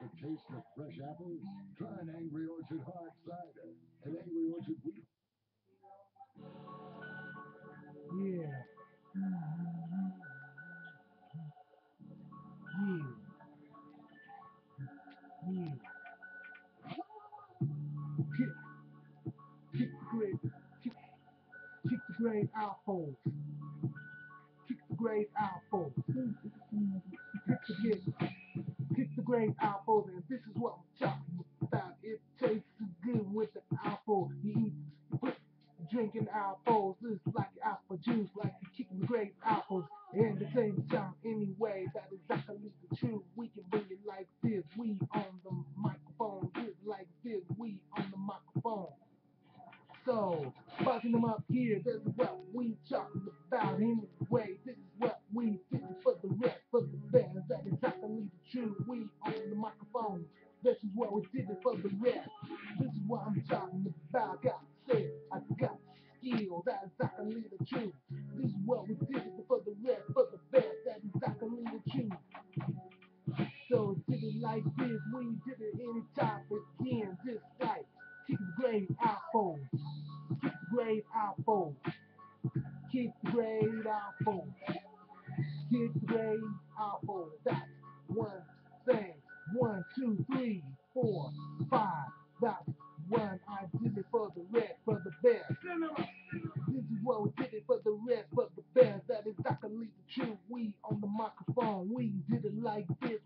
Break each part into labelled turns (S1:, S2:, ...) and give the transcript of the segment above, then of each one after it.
S1: the taste of fresh apples? Try an Angry Orchard hard cider, an Angry Orchard wheat.
S2: Yeah. Yeah. Yeah. Kick, kick the grade, kick, kick the grade apples. Kick the grade apples. Kick the kick the grade apples, apple. You eat, drinking apples. It's like apple juice, like you kicking great apples. And the same time, anyway, that is exactly the truth. We can bring it like this. We on the microphone, just like this. We on the microphone. So, buzzing them up here, this is what we talking about. Anyway, this is what we did for the rest, like this. We did it any time again. Just like kick the grade apple. Kick the grade apple. Kick the grade apple. Kick the grade apple. That's one thing. One, two, three, four, five. That's one. I did it for the rest, for the best. This is what we did it for the rest, for the best. That is exactly the truth. We on the microphone. We did it like this.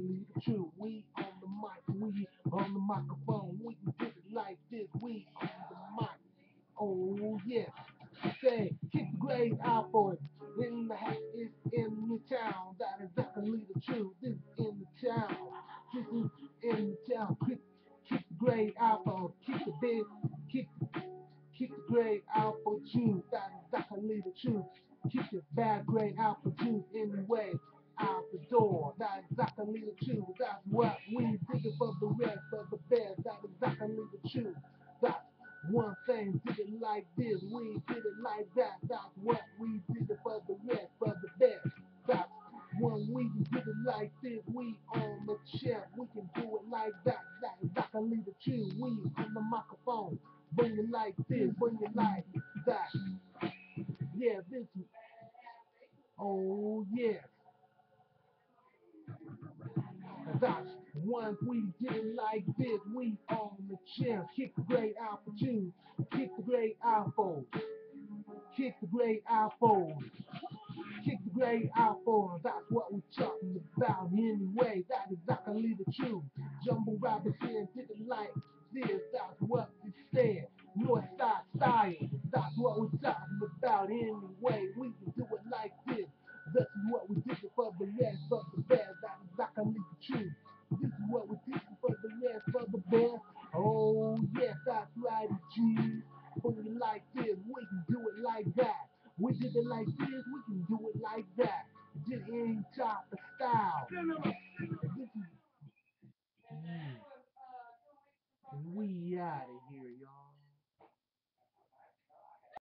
S2: The truth. We on the mic. We on the microphone. We did it like this. We on the mic. Oh yeah. Say, kick the grade apple in the hat is in the town. That is definitely the truth. This is in the town. This is in the town. Kick, kick the grade it. Kick the big, kick, kick the grade apple juice. That is definitely the truth. Kick the bad grade apple juice anyway. Out the door. That's exactly the truth. That's what we did for the rest, for the best. That's exactly the truth. That's one thing, did it like this, we did it like that. That's what we did for the rest, for the best. That's when we did it like this, we on the chair, we can do it like that. That's exactly the truth. We on the microphone, bring it like this, bring it like That's one we did like this. We on the chair. Kick the great apple juice. Kick the great apple. Kick the great apple. Kick the great apple. That's what we're talking about anyway. That is exactly the truth. Jumbo said did it like this. That's what we said. North side style. That's what we're talking about anyway. We can do it like. This Oh yes, that's right, G. Put it like this, we can do it like that. We did it like this, we can do it like that. Did any type of style. This is.